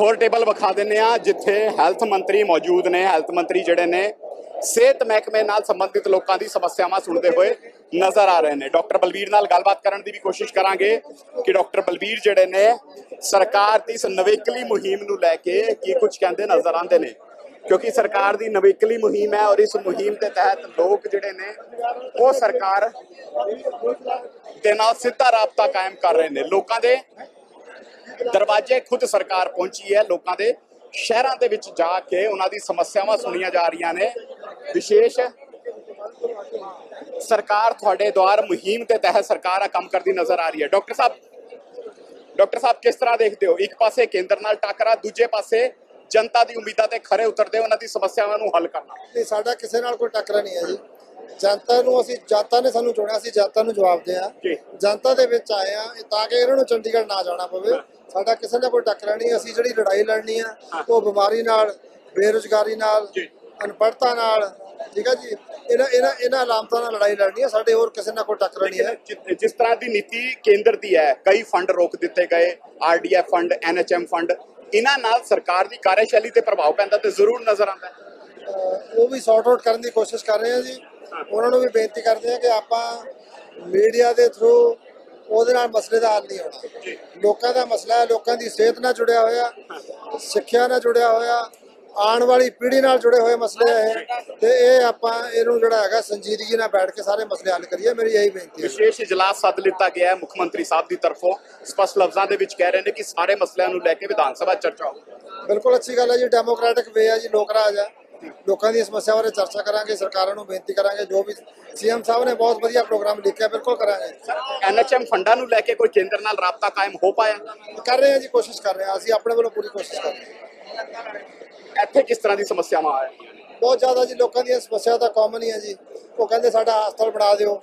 ਹੋਰ ਟੇਬਲ ਵਿਖਾ ਦਿੰਨੇ ਆ ਜਿੱਥੇ ਹੈਲਥ ਮੰਤਰੀ ਮੌਜੂਦ ਨੇ, ਹੈਲਥ ਮੰਤਰੀ ਜਿਹੜੇ ਨੇ, ਸਿਹਤ ਮਹਿਕਮੇ ਨਾਲ ਸੰਬੰਧਿਤ ਲੋਕਾਂ ਦੀ ਸਮੱਸਿਆਵਾਂ ਸੁਣਦੇ ਹੋਏ ਨਜ਼ਰ ਆ ਰਹੇ ਨੇ। ਡਾਕਟਰ ਬਲਬੀਰ ਨਾਲ ਗੱਲਬਾਤ ਕਰਨ ਦੀ ਵੀ ਕੋਸ਼ਿਸ਼ ਕਰਾਂਗੇ ਕਿ ਡਾਕਟਰ ਬਲਬੀਰ ਜਿਹੜੇ ਨੇ, ਸਰਕਾਰ ਦੀ ਇਸ ਨਵੇਕਲੀ ਮੁਹਿੰਮ ਨੂੰ ਲੈ ਕੇ ਕੀ ਕੁਝ ਕਹਿੰਦੇ ਨਜ਼ਰ ਆਉਂਦੇ ਨੇ? ਕਿਉਂਕਿ ਸਰਕਾਰ ਦੀ ਨਵੇਕਲੀ ਮੁਹਿੰਮ ਹੈ ਔਰ ਇਸ ਮੁਹਿੰਮ ਦੇ ਤਹਿਤ ਲੋਕ ਜਿਹੜੇ ਨੇ, ਉਹ ਸਰਕਾਰ ਦੇ ਨਾਲ ਸਿੱਧਾ ਰਾਬਤਾ ਕਾਇਮ ਕਰ ਰਹੇ ਨੇ। ਲੋਕਾਂ ਦੇ ਦਰਵਾਜ਼ੇ ਖੁਦ ਸਰਕਾਰ ਪਹੁੰਚੀ ਹੈ, ਲੋਕਾਂ ਦੇ ਸ਼ਹਿਰਾਂ ਦੇ ਵਿੱਚ ਜਾ ਕੇ ਉਹਨਾਂ ਦੀ ਸਮੱਸਿਆਵਾਂ ਸੁਣੀਆਂ ਜਾ ਰਹੀਆਂ ਨੇ। ਵਿਸ਼ੇਸ਼ ਸਰਕਾਰ ਤੁਹਾਡੇ ਦੁਆਰ ਮੁਹਿੰਮ ਦੇ ਤਹਿਤ ਸਰਕਾਰ ਆ ਕੰਮ ਕਰਦੀ ਨਜ਼ਰ ਆ ਰਹੀ ਹੈ। ਡਾਕਟਰ ਸਾਹਿਬ ਡਾਕਟਰ ਸਾਹਿਬ ਕਿਸ ਤਰ੍ਹਾਂ ਦੇਖਦੇ ਹੋ? ਇੱਕ ਪਾਸੇ ਕੇਂਦਰ ਨਾਲ ਟਾਕਰਾ, ਦੂਜੇ ਪਾਸੇ ਜਨਤਾ ਦੀ ਉਮੀਦਾਂ ਤੇ ਖਰੇ ਉਤਰਦੇ ਉਹਨਾਂ ਦੀ ਸਮੱਸਿਆਵਾਂ ਨੂੰ ਹੱਲ ਕਰਨਾ। ਨਹੀਂ, ਸਾਡਾ ਕਿਸੇ ਨਾਲ ਕੋਈ ਟਾਕਰਾ ਨਹੀਂ ਹੈ ਜੀ। ਜਨਤਾ ਨੂੰ ਅਸੀਂ ਜਨਤਾ ਨੇ ਸਾਨੂੰ ਚੁਣਿਆ ਸੀ ਜਨਤਾ ਨੂੰ ਜਵਾਬ ਦਿਆ। ਜੀ। ਜਨਤਾ ਦੇ ਵਿੱਚ ਆਏ ਆ ਤਾਂ ਕਿ ਇਹਨਾਂ ਨੂੰ ਚੰਡੀਗੜ੍ਹ ਨਾ ਜਾਣਾ ਪਵੇ। ਸਾਡਾ ਕਿਸੇ ਨਾਲ ਕੋਈ ਟੱਕਰਾ ਨਹੀਂ ਅਸੀਂ ਜਿਹੜੀ ਲੜਾਈ ਲੜਨੀ ਆ ਉਹ ਬਿਮਾਰੀ ਨਾਲ ਬੇਰੁਜ਼ਗਾਰੀ ਨਾਲ ਜੀ। ਅਨਪੜ੍ਹਤਾ ਨਾਲ ਠੀਕ ਹੈ ਜੀ? ਇਹਨਾਂ ਇਹਨਾਂ ਇਹਨਾਂ ਅਲਾਮਤਾਂ ਨਾਲ ਲੜਾਈ ਲੜਨੀ ਆ ਸਾਡੇ ਹੋਰ ਕਿਸੇ ਨਾਲ ਕੋਈ ਟੱਕਰਾ ਨਹੀਂ ਹੈ। ਜਿ- ਜਿਸ ਤਰ੍ਹਾਂ ਦੀ ਨੀਤੀ ਕੇਂਦਰ ਦੀ ਹੈ ਕਈ ਫੰਡ ਰੋਕ ਦਿੱਤੇ ਗਏ ਆਰਡੀਐਫ ਫੰਡ ਐਨਐਚਐਮ ਫੰਡ ਇਹਨਾਂ ਨਾਲ ਸਰਕਾਰ ਦੀ ਕਾਰਜਸ਼ੈਲੀ ਤੇ ਪ੍ਰਭਾਵ ਪੈਂਦਾ ਤੇ ਜ਼ਰੂਰ ਨਜ਼ਰ ਆਉਂਦਾ ਹੈ। ਅਹ ਉਹ ਵੀ ਸੌਰਟ ਆਊਟ ਕਰਨ ਦੀ ਕੋਸ਼ਿਸ਼ ਕਰ ਰਹੇ ਆ ਜੀ। ਉਹਨਾਂ ਨੂੰ ਵੀ ਬੇਨਤੀ ਕਰਦੇ ਆ ਕਿ ਆਪਾਂ ਮੀਡੀਆ ਦੇ ਥਰੂ ਉਹਦੇ ਨਾਲ ਮਸਲੇ ਦਾ ਹੱਲ ਨਹੀਂ ਹੋਣਾ। ਲੋਕਾਂ ਦਾ ਮਸਲਾ ਹੈ ਲੋਕਾਂ ਦੀ ਸਿਹਤ ਨਾਲ ਜੁੜਿਆ ਹੋਇਆ ਸਿੱਖਿਆ ਨਾਲ ਜੁੜਿਆ ਹੋਇਆ ਆਉਣ ਵਾਲੀ ਪੀੜ੍ਹੀ ਨਾਲ ਜੁੜੇ ਹੋਏ ਮਸਲੇ ਇਹ। ਤੇ ਇਹ ਆਪਾਂ ਇਹਨੂੰ ਜਿਹੜਾ ਹੈਗਾ ਸੰਜੀਦਗੀ ਨਾਲ ਬੈਠ ਕੇ ਸਾਰੇ ਮਸਲੇ ਹੱਲ ਕਰੀਏ ਮੇਰੀ ਇਹੀ ਬੇਨਤੀ ਹੈ। ਵਿਸ਼ੇਸ਼ ਇਜਲਾਸ ਸੱਦ ਲਿੱਤਾ ਗਿਆ ਹੈ ਮੁੱਖ ਮੰਤਰੀ ਸਾਹਿਬ ਦੀ ਤਰਫੋਂ। ਸਪਸ਼ਟ ਲਫ਼ਜ਼ਾਂ ਦੇ ਵਿੱਚ ਕਹਿ ਰਹੇ ਨੇ ਕਿ ਸਾਰੇ ਮਸਲਿਆਂ ਨੂੰ ਲੈ ਕੇ ਵਿਧਾਨ ਸਭਾ ਚਰਚਾ ਹੋਵੇ ਬਿਲਕੁਲ ਅੱਛੀ ਗੱਲ ਹੈ ਜੀ ਡੈਮੋਕ੍ਰੈਟਿਕ ਵੇ ਹੈ ਜੀ ਲੋਕ ਰਾਜ ਹੈ ਲੋਕਾਂ ਦੀ ਸਮੱਸਿਆ ਬਾਰੇ ਚਰਚਾ ਕਰਾਂਗੇ ਸਰਕਾਰਾਂ ਨੂੰ ਬੇਨਤੀ ਕਰਾਂਗੇ ਜੋ ਵੀ ਸੀਐਮ ਸਾਹਿਬ ਨੇ ਬਹੁਤ ਵਧੀਆ ਪ੍ਰੋਗਰਾਮ ਲਿਖਿਆ ਬਿਲਕੁਲ ਕਰਾਂਗੇ। ਐਨਐਚਐਮ ਫੰਡਾਂ ਨੂੰ ਲੈ ਕੇ ਕੋਈ ਕੇਂਦਰ ਨਾਲ ਰਾਬਤਾ ਕਾਇਮ ਹੋ ਪਾਇਆ? ਕਰ ਰਹੇ ਹਾਂ ਜੀ ਕੋਸ਼ਿਸ਼ ਕਰ ਰਹੇ ਹਾਂ। ਅਸੀਂ ਆਪਣੇ ਵੱਲੋਂ ਪੂਰੀ ਕੋਸ਼ਿਸ਼ ਕਰ ਰਹੇ ਹਾਂ। ਇੱਥੇ ਕਿਸ ਤਰ੍ਹਾਂ ਦੀ ਸਮੱਸਿਆਵਾਂ ਆ ਰਹੀਆਂ ਨੇ? ਬਹੁਤ ਜ਼ਿਆਦਾ ਜੀ, ਲੋਕਾਂ ਦੀਆਂ ਸਮੱਸਿਆ ਤਾਂ ਕਾਮਨ ਹੀ ਹੈ ਜੀ। ਉਹ ਕਹਿੰਦੇ ਸਾਡਾ ਹਸਪਤਾਲ ਬਣਾ ਦਿਓ,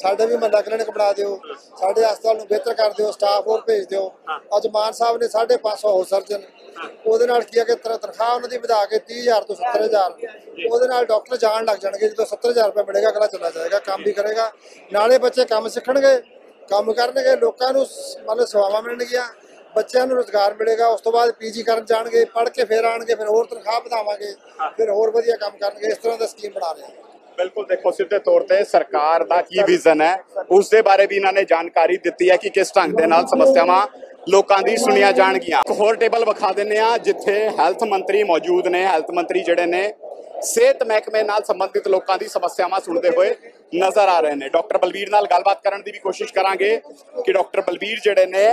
ਸਾਡੇ ਵੀ ਮਹੱਲਾ ਕਲੀਨਿਕ ਬਣਾ ਦਿਓ, ਸਾਡੇ ਹਸਪਤਾਲ ਨੂੰ ਬਿਹਤਰ ਕਰ ਦਿਓ ਸਟਾਫ ਹੋਰ ਭੇਜ ਦਿਓ। ਅੱਜ ਮਾਨ ਸਾਹਿਬ ਨੇ 550 ਹੋਰ ਸਰਜਨ ਉਹਦੇ ਨਾਲ ਕੀ ਹੈ ਕਿ ਤਨਖਾਹ ਉਹਨਾਂ ਦੀ ਵਧਾ ਕੇ 30000 ਤੋਂ 70000 ਉਹਦੇ ਨਾਲ ਡਾਕਟਰ ਜਾਣ ਲੱਗ ਜਾਣਗੇ, ਜਦੋਂ 70000 ਰੁਪਏ ਮਿਲੇਗਾ, ਅਗਲਾ ਚਲਾ ਜਾਏਗਾ, ਕੰਮ ਵੀ ਕਰੇਗਾ। ਨਾਲੇ ਬੱਚੇ ਕੰਮ ਸਿੱਖਣਗੇ, ਕੰਮ ਕਰਨਗੇ, ਲੋਕਾਂ ਨੂੰ ਮਤਲਬ ਸੇਵਾਵਾਂ ਮਿਲਣਗੀਆਂ। ਬੱਚਿਆਂ ਨੂੰ ਰੋਜ਼ਗਾਰ ਮਿਲੇਗਾ ਉਸ ਤੋਂ ਬਾਅਦ ਪੀਜੀ ਕਰਨ ਜਾਣਗੇ ਪੜ੍ਹ ਕੇ ਫਿਰ ਆਣਗੇ ਫਿਰ ਹੋਰ ਤਨਖਾਹ ਵਧਾਵਾਂਗੇ ਫਿਰ ਹੋਰ ਵਧੀਆ ਕੰਮ ਕਰਨਗੇ ਇਸ ਤਰ੍ਹਾਂ ਦਾ ਸਕੀਮ ਬਣਾ ਰਹੇ ਹਾਂ। ਬਿਲਕੁਲ ਦੇਖੋ ਸਿੱਧੇ ਤੌਰ ਤੇ ਸਰਕਾਰ ਦਾ ਕੀ ਵਿਜ਼ਨ ਹੈ ਉਸ ਦੇ ਬਾਰੇ ਵੀ ਇਹਨਾਂ ਨੇ ਜਾਣਕਾਰੀ ਦਿੱਤੀ ਹੈ ਕਿ ਕਿਸ ਢੰਗ ਦੇ ਨਾਲ ਸਮੱਸਿਆਵਾਂ ਲੋਕਾਂ ਦੀ ਸੁਣੀਆਂ ਜਾਣਗੀਆਂ। ਇੱਕ ਹੋਰ ਟੇਬਲ ਵਿਖਾ ਦਿੰਨੇ ਆ ਜਿੱਥੇ ਹੈਲਥ ਮੰਤਰੀ ਮੌਜੂਦ ਨੇ ਹੈਲਥ ਮੰਤਰੀ ਜਿਹੜੇ ਨੇ ਸਿਹਤ ਮਹਿਕਮੇ ਨਾਲ ਸੰਬੰਧਿਤ ਲੋਕਾਂ ਦੀ ਸਮੱਸਿਆਵਾਂ ਸੁਣਦੇ ਹੋਏ ਨਜ਼ਰ ਆ ਰਹੇ ਨੇ। ਡਾਕਟਰ ਬਲਬੀਰ ਨਾਲ ਗੱਲਬਾਤ ਕਰਨ ਦੀ ਵੀ ਕੋਸ਼ਿਸ਼ ਕਰਾਂਗੇ ਕਿ ਡਾਕਟਰ ਬਲਬੀਰ ਜਿਹੜੇ ਨੇ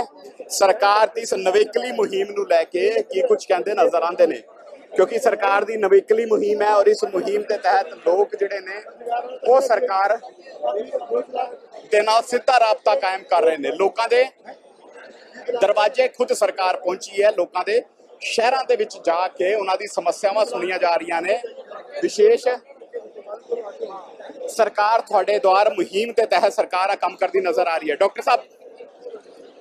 ਸਰਕਾਰ ਦੀ ਇਸ ਨਵੇਕਲੀ ਮੁਹਿੰਮ ਨੂੰ ਲੈ ਕੇ ਕੀ ਕੁਝ ਕਹਿੰਦੇ ਨਜ਼ਰ ਆਉਂਦੇ ਨੇ? ਕਿਉਂਕਿ ਸਰਕਾਰ ਦੀ ਨਵੇਕਲੀ ਮੁਹਿੰਮ ਹੈ ਔਰ ਇਸ ਮੁਹਿੰਮ ਦੇ ਤਹਿਤ ਲੋਕ ਜਿਹੜੇ ਨੇ, ਉਹ ਸਰਕਾਰ ਦੇ ਨਾਲ ਸਿੱਧਾ ਰਾਬਤਾ ਕਾਇਮ ਕਰ ਰਹੇ ਨੇ। ਲੋਕਾਂ ਦੇ ਦਰਵਾਜ਼ੇ ਖੁਦ ਸਰਕਾਰ ਪਹੁੰਚੀ ਹੈ, ਲੋਕਾਂ ਦੇ ਸ਼ਹਿਰਾਂ ਦੇ ਵਿੱਚ ਜਾ ਕੇ ਉਹਨਾਂ ਦੀ ਸਮੱਸਿਆਵਾਂ ਸੁਣੀਆਂ ਜਾ ਰਹੀਆਂ ਨੇ। ਵਿਸ਼ੇਸ਼ ਸਰਕਾਰ ਤੁਹਾਡੇ ਦੁਆਰ ਮੁਹਿੰਮ ਦੇ ਤਹਿਤ ਸਰਕਾਰ ਆ ਕੰਮ ਕਰਦੀ ਨਜ਼ਰ ਆ ਰਹੀ ਹੈ। ਡਾਕਟਰ ਸਾਹਿਬ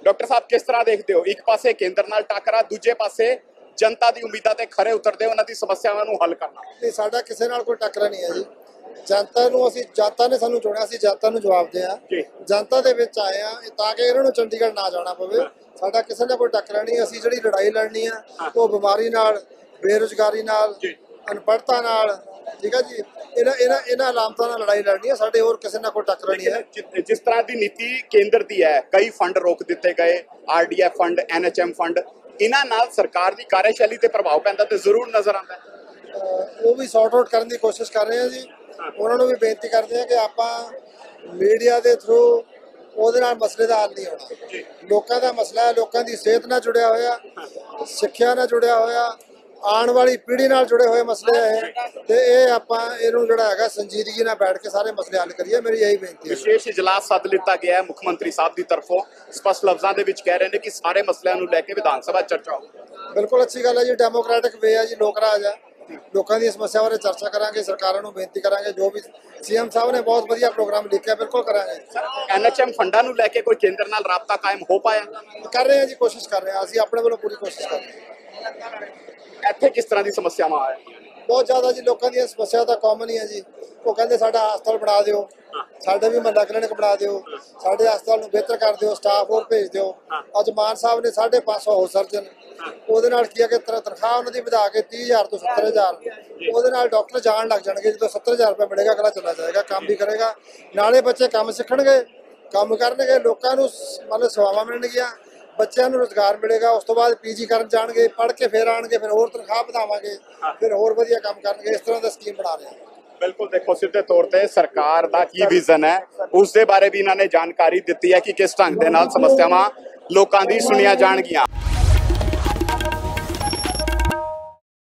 ਡਾਕਟਰ ਸਾਹਿਬ ਕਿਸ ਤਰ੍ਹਾਂ ਦੇਖਦੇ ਹੋ? ਇੱਕ ਪਾਸੇ ਕੇਂਦਰ ਨਾਲ ਟੱਕਰਾ ਦੂਜੇ ਪਾਸੇ ਜਨਤਾ ਦੀ ਉਮੀਦਾਂ ਤੇ ਖਰੇ ਉਤਰਦੇ ਉਹਨਾਂ ਦੀ ਸਮੱਸਿਆਵਾਂ ਨੂੰ ਹੱਲ ਕਰਨਾ। ਨਹੀਂ ਸਾਡਾ ਕਿਸੇ ਨਾਲ ਕੋਈ ਟੱਕਰਾ ਨਹੀਂ ਹੈ ਜੀ। ਜਨਤਾ ਨੂੰ ਅਸੀਂ ਜਨਤਾ ਨੇ ਸਾਨੂੰ ਚੁਣਿਆ ਸੀ ਜਨਤਾ ਨੂੰ ਜਵਾਬ ਦਿਆ। ਜਨਤਾ ਦੇ ਵਿੱਚ ਆਏ ਆ ਤਾਂ ਕਿ ਇਹਨਾਂ ਨੂੰ ਚੰਡੀਗੜ੍ਹ ਨਾ ਜਾਣਾ ਪਵੇ। ਸਾਡਾ ਕਿਸੇ ਨਾਲ ਕੋਈ ਟੱਕਰਾ ਨਹੀਂ ਅਸੀਂ ਜਿਹੜੀ ਲੜਾਈ ਲੜਨੀ ਆ ਉਹ ਬਿਮਾਰੀ ਨਾਲ ਬੇਰੁਜ਼ਗਾਰੀ ਨਾਲ ਜੀ। ਅਨਪੜ੍ਹਤਾ ਨਾਲ ਠੀਕ ਹੈ ਜੀ? ਇਹਨਾਂ ਇਹਨਾਂ ਇਹਨਾਂ ਅਲਾਮਤਾਂ ਨਾਲ ਲੜਾਈ ਲੜਨੀ ਆ ਸਾਡੇ ਹੋਰ ਕਿਸੇ ਨਾਲ ਕੋਈ ਟੱਕਰਾ ਨਹੀਂ ਹੈ। ਜਿ- ਜਿਸ ਤਰ੍ਹਾਂ ਦੀ ਨੀਤੀ ਕੇਂਦਰ ਦੀ ਹੈ ਕਈ ਫੰਡ ਰੋਕ ਦਿੱਤੇ ਗਏ ਆਰਡੀਐਫ ਫੰਡ ਐਨਐਚਐਮ ਫੰਡ ਇਹਨਾਂ ਨਾਲ ਸਰਕਾਰ ਦੀ ਕਾਰਜਸ਼ੈਲੀ ਤੇ ਪ੍ਰਭਾਵ ਪੈਂਦਾ ਤੇ ਜ਼ਰੂਰ ਨਜ਼ਰ ਆਉਂਦਾ ਹੈ। ਅਹ ਉਹ ਵੀ ਸੌਰਟ ਆਊਟ ਕਰਨ ਦੀ ਕੋਸ਼ਿਸ਼ ਕਰ ਰਹੇ ਆ ਜੀ। ਉਹਨਾਂ ਨੂੰ ਵੀ ਬੇਨਤੀ ਕਰਦੇ ਆ ਕਿ ਆਪਾਂ ਮੀਡੀਆ ਦੇ ਥਰੂ ਉਹਦੇ ਨਾਲ ਮਸਲੇ ਦਾ ਹੱਲ ਨਹੀਂ ਹੋਣਾ। ਲੋਕਾਂ ਦਾ ਮਸਲਾ ਹੈ ਲੋਕਾਂ ਦੀ ਸਿਹਤ ਨਾਲ ਜੁੜਿਆ ਹੋਇਆ ਸਿੱਖਿਆ ਨਾਲ ਜੁੜਿਆ ਹੋਇਆ ਆਉਣ ਵਾਲੀ ਪੀੜ੍ਹੀ ਨਾਲ ਜੁੜੇ ਹੋਏ ਮਸਲੇ ਆ ਇਹ। ਤੇ ਇਹ ਆਪਾਂ ਇਹਨੂੰ ਜਿਹੜਾ ਹੈਗਾ ਸੰਜੀਦਗੀ ਨਾਲ ਬੈਠ ਕੇ ਸਾਰੇ ਮਸਲੇ ਹੱਲ ਕਰੀਏ ਮੇਰੀ ਇਹੀ ਬੇਨਤੀ ਹੈ। ਵਿਸ਼ੇਸ਼ ਇਜਲਾਸ ਸੱਦ ਲਿੱਤਾ ਗਿਆ ਹੈ ਮੁੱਖ ਮੰਤਰੀ ਸਾਹਿਬ ਦੀ ਤਰਫੋਂ। ਸਪਸ਼ਟ ਲਫ਼ਜ਼ਾਂ ਦੇ ਵਿੱਚ ਕਹਿ ਰਹੇ ਨੇ ਕਿ ਸਾਰੇ ਮਸਲਿਆਂ ਨੂੰ ਲੈ ਕੇ ਵਿਧਾਨ ਸਭਾ ਚਰਚਾ ਹੋਵੇ ਬਿਲਕੁਲ ਅੱਛੀ ਗੱਲ ਹੈ ਜੀ ਡੈਮੋਕ੍ਰੈਟਿਕ ਵੇ ਹੈ ਜੀ ਲੋਕ ਰਾਜ ਹੈ। ਲੋਕਾਂ ਦੀ ਸਮੱਸਿਆ ਬਾਰੇ ਚਰਚਾ ਕਰਾਂਗੇ ਸਰਕਾਰਾਂ ਨੂੰ ਬੇਨਤੀ ਕਰਾਂਗੇ ਜੋ ਵੀ ਸੀਐਮ ਸਾਹਿਬ ਨੇ ਬਹੁਤ ਵਧੀਆ ਪ੍ਰੋਗਰਾਮ ਲਿਖਿਆ ਬਿਲਕੁਲ ਕਰਾਂਗੇ। ਐਨਐਚਐਮ ਫੰਡਾਂ ਨੂੰ ਲੈ ਕੇ ਕੋਈ ਕੇਂਦਰ ਨਾਲ ਰਾਬਤਾ ਕਾਇਮ ਹੋ ਪਾਇਆ? ਕਰ ਰਹੇ ਹਾਂ ਜੀ ਕੋਸ਼ਿਸ਼ ਕਰ ਰਹੇ ਹਾਂ। ਅਸੀਂ ਆਪਣੇ ਵੱਲੋਂ ਪੂਰੀ ਕੋਸ਼ਿਸ਼ ਕਰ ਰਹੇ ਹਾਂ। ਇੱਥੇ ਕਿਸ ਤਰ੍ਹਾਂ ਦੀ ਸਮੱਸਿਆਵਾਂ ਆ ਰਹੀਆਂ ਨੇ? ਬਹੁਤ ਜ਼ਿਆਦਾ ਜੀ ਲੋਕਾਂ ਦੀਆਂ ਸਮੱਸਿਆ ਤਾਂ ਕਾਮਨ ਹੀ ਹੈ ਜੀ। ਉਹ ਕਹਿੰਦੇ ਸਾਡਾ ਹਸਪਤਾਲ ਬਣਾ ਦਿਓ। ਸਾਡੇ ਵੀ ਮਹੱਲਾ ਕਲੀਨਿਕ ਬਣਾ ਦਿਓ। ਸਾਡੇ ਹਸਪਤਾਲ ਨੂੰ ਬਿਹਤਰ ਕਰ ਦਿਓ ਸਟਾਫ ਹੋਰ ਭੇਜ ਦਿਓ। ਅੱਜ ਮਾਨ ਸਾਹਿਬ ਨੇ 550 ਹਾਊਸ ਸਰਜਨ ਉਹਦੇ ਨਾਲ ਕੀ ਹੈ ਕਿ ਤਨ- ਤਨਖਾਹ ਉਹਨਾਂ ਦੀ ਵਧਾ ਕੇ 30000 ਤੋਂ 70000 ਉਹਦੇ ਨਾਲ ਡਾਕਟਰ ਜਾਣ ਲੱਗ ਜਾਣਗੇ ਜਦੋਂ 70000 ਰੁਪਏ ਮਿਲੇਗਾ ਅਗਲਾ ਚਲਾ ਜਾਏਗਾ ਕੰਮ ਵੀ ਕਰੇਗਾ। ਨਾਲੇ ਬੱਚੇ ਕੰਮ ਸਿੱਖਣਗੇ ਕੰਮ ਕਰਨਗੇ ਲੋਕਾਂ ਨੂੰ ਮਤਲਬ ਸੇਵਾਵਾਂ ਮਿਲਣਗੀਆਂ। ਬੱਚਿਆਂ ਨੂੰ ਰੋਜ਼ਗਾਰ ਮਿਲੇਗਾ ਉਸ ਤੋਂ ਬਾਅਦ ਪੀਜੀ ਕਰਨ ਜਾਣਗੇ ਪੜ੍ਹ ਕੇ ਫੇਰ ਆਣਗੇ ਫਿਰ ਹੋਰ ਤਨਖਾਹ ਵਧਾਵਾਂਗੇ ਫਿਰ ਹੋਰ ਵਧੀਆ ਕੰਮ ਕਰਨਗੇ ਇਸ ਤਰ੍ਹਾਂ ਦਾ ਸਕੀਮ ਬਣਾ ਰਹੇ ਹਾਂ। ਬਿਲਕੁਲ ਦੇਖੋ ਸਿੱਧੇ ਤੌਰ ਤੇ ਸਰਕਾਰ ਦਾ ਕੀ ਵਿਜ਼ਨ ਹੈ ਉਸ ਦੇ ਬਾਰੇ ਵੀ ਇਹਨਾਂ ਨੇ ਜਾਣਕਾਰੀ ਦਿੱਤੀ ਹੈ ਕਿ ਕਿਸ ਢੰਗ ਦੇ ਨਾਲ ਸਮੱਸਿਆਵਾਂ ਲੋਕਾਂ ਦੀ ਸੁਣੀਆਂ ਜਾਣਗੀਆਂ।